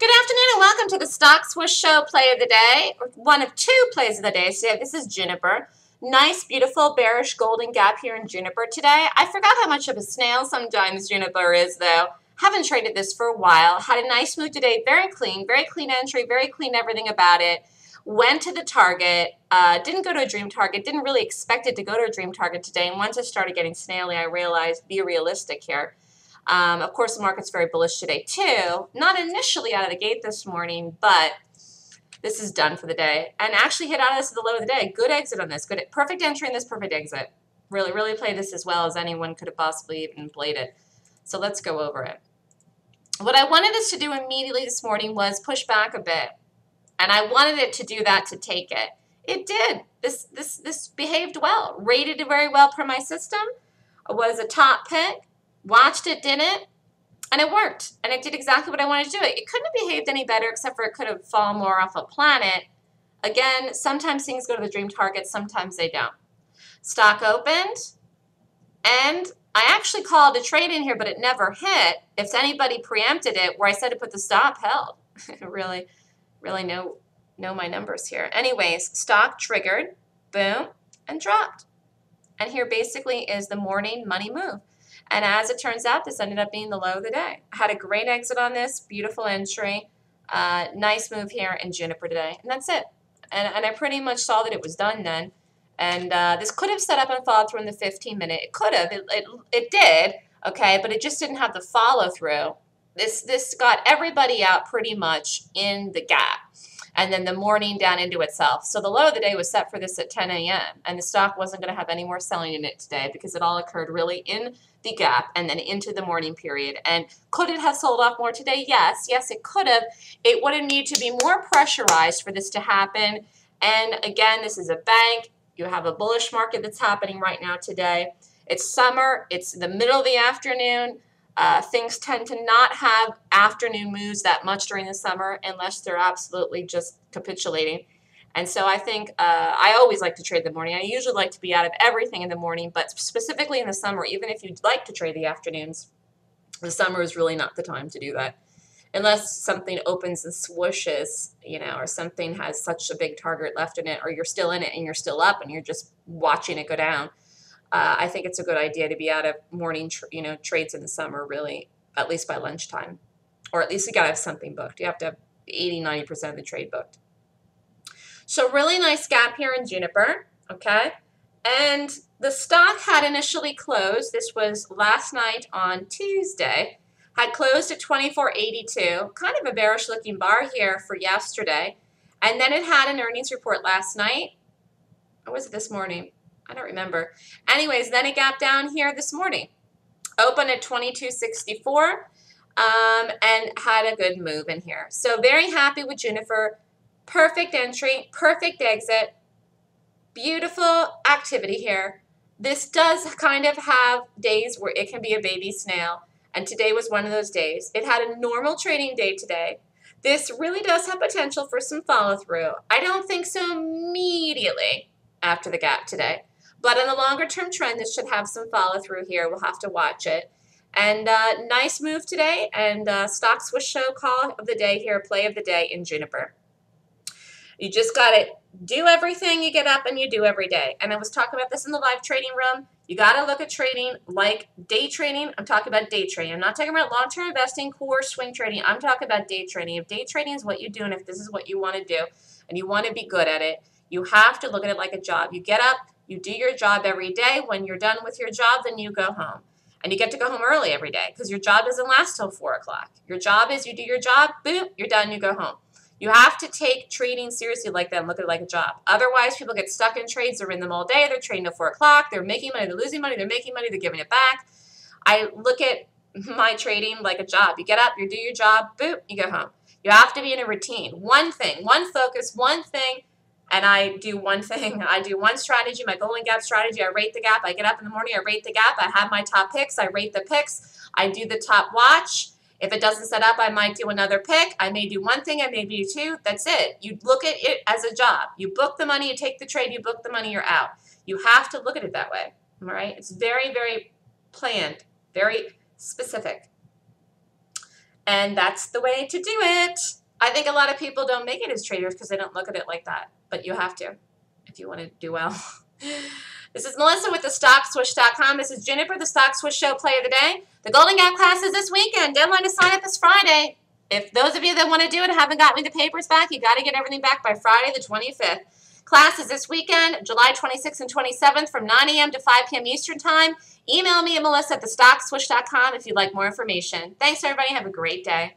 Good afternoon and welcome to the Stock Swoosh Show play of the day, or one of two plays of the day. So this is Juniper. Nice, beautiful, bearish golden gap here in Juniper today. I forgot how much of a snail sometimes Juniper is, though. Haven't traded this for a while. Had a nice move today, very clean, very clean entry, very clean everything about it. Went to the target, uh, didn't go to a dream target, didn't really expect it to go to a dream target today. And once it started getting snaily, I realized be realistic here. Um, of course, the market's very bullish today too. Not initially out of the gate this morning, but this is done for the day. And actually hit out of this at the low of the day. Good exit on this. Good, perfect entry in this perfect exit. Really, really played this as well as anyone could have possibly even played it. So let's go over it. What I wanted us to do immediately this morning was push back a bit. And I wanted it to do that to take it. It did. This this this behaved well. Rated it very well per my system. It was a top pick watched it, did it, and it worked. And it did exactly what I wanted to do. It, it couldn't have behaved any better except for it could have fallen more off a planet. Again, sometimes things go to the dream target, sometimes they don't. Stock opened, and I actually called a trade in here, but it never hit. If anybody preempted it, where I said to put the stop held. really, really know, know my numbers here. Anyways, stock triggered, boom, and dropped. And here basically is the morning money move. And as it turns out, this ended up being the low of the day. Had a great exit on this, beautiful entry, uh, nice move here in Juniper today. And that's it. And, and I pretty much saw that it was done then. And uh, this could have set up and followed through in the 15 minute. It could have. It, it, it did, okay, but it just didn't have the follow through. This, this got everybody out pretty much in the gap and then the morning down into itself. So the low of the day was set for this at 10 a.m. and the stock wasn't going to have any more selling in it today because it all occurred really in the gap and then into the morning period. And could it have sold off more today? Yes, yes, it could have. It would have needed to be more pressurized for this to happen. And again, this is a bank. You have a bullish market that's happening right now today. It's summer. It's the middle of the afternoon. Uh, things tend to not have afternoon moves that much during the summer unless they're absolutely just capitulating. And so I think uh, I always like to trade the morning. I usually like to be out of everything in the morning, but specifically in the summer, even if you'd like to trade the afternoons, the summer is really not the time to do that. Unless something opens and swooshes, you know, or something has such a big target left in it, or you're still in it and you're still up and you're just watching it go down. Uh, I think it's a good idea to be out of morning, you know, trades in the summer, really, at least by lunchtime. Or at least you got to have something booked. You have to have 80, 90% of the trade booked. So really nice gap here in Juniper, okay? And the stock had initially closed, this was last night on Tuesday, had closed at 24.82, kind of a bearish looking bar here for yesterday. And then it had an earnings report last night. Or was it this morning? I don't remember. Anyways, then it gapped down here this morning. Opened at 22.64 um, and had a good move in here. So very happy with Juniper. Perfect entry, perfect exit, beautiful activity here. This does kind of have days where it can be a baby snail, and today was one of those days. It had a normal trading day today. This really does have potential for some follow through. I don't think so immediately after the gap today, but in the longer term trend, this should have some follow through here. We'll have to watch it. And uh, nice move today, and uh, stock swoosh show call of the day here, play of the day in Juniper. You just got to do everything you get up and you do every day. And I was talking about this in the live trading room. You got to look at trading like day trading. I'm talking about day trading. I'm not talking about long term investing, core swing trading. I'm talking about day trading. If day trading is what you do and if this is what you want to do and you want to be good at it, you have to look at it like a job. You get up, you do your job every day. When you're done with your job, then you go home. And you get to go home early every day because your job doesn't last till 4 o'clock. Your job is you do your job, boom, you're done, you go home. You have to take trading seriously like that and look at it like a job. Otherwise, people get stuck in trades. They're in them all day. They're trading till 4 o'clock. They're making money. They're losing money. They're making money. They're giving it back. I look at my trading like a job. You get up, you do your job, boop, you go home. You have to be in a routine. One thing, one focus, one thing, and I do one thing. I do one strategy, my golden gap strategy. I rate the gap. I get up in the morning, I rate the gap. I have my top picks. I rate the picks. I do the top watch. If it doesn't set up, I might do another pick. I may do one thing, I may do two. That's it. You look at it as a job. You book the money, you take the trade, you book the money, you're out. You have to look at it that way. All right? It's very, very planned, very specific. And that's the way to do it. I think a lot of people don't make it as traders because they don't look at it like that. But you have to if you want to do well. This is Melissa with the StockSwoosh.com. This is Juniper, the Stock Swoosh Show Play of the Day. The Golden Gap class is this weekend. Deadline to sign up is Friday. If those of you that want to do it haven't gotten me the papers back, you got to get everything back by Friday the 25th. Class is this weekend, July 26th and 27th from 9 a.m. to 5 p.m. Eastern Time. Email me at melissa at thestockswoosh.com if you'd like more information. Thanks, everybody. Have a great day.